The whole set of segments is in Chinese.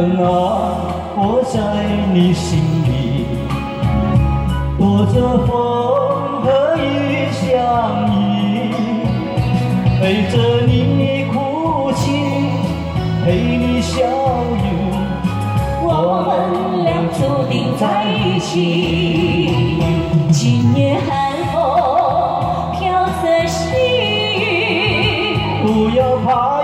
人啊，我在你心里，躲着风和雨相依，陪着你哭泣，陪你笑语，我们俩注定在一起。今夜寒风飘着细雨，不要怕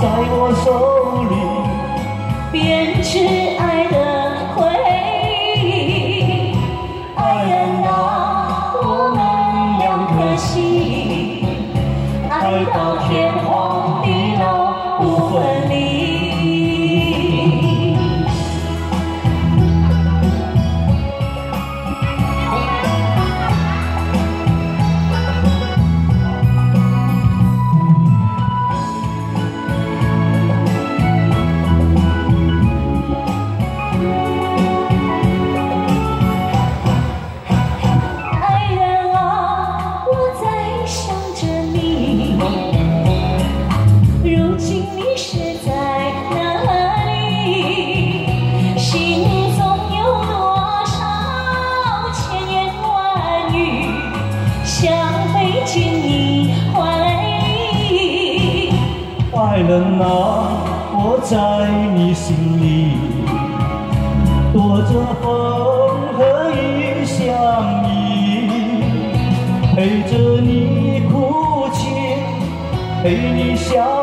在我手今你是在哪里？心中有多少千言万语？想飞进你怀里。快乐啊，我在你心里。躲着风和雨相依，陪着你哭泣，陪你笑。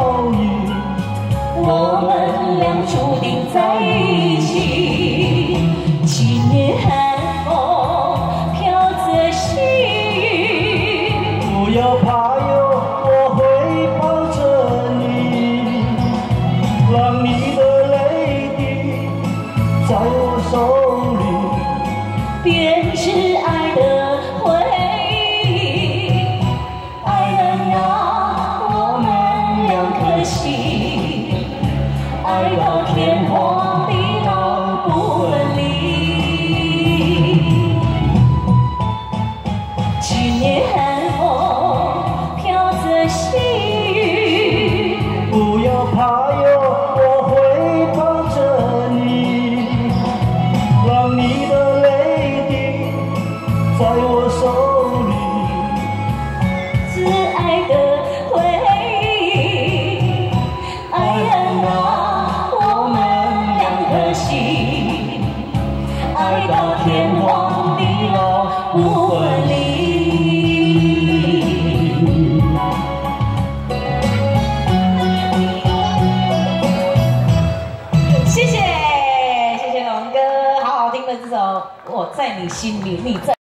爱到天荒地老不分离。今夜寒风飘着细雨，不要怕哟，我会抱着你，让你的泪滴在我手不分离。谢谢，谢谢龙哥，好好听的这首《我在你心里》，你在。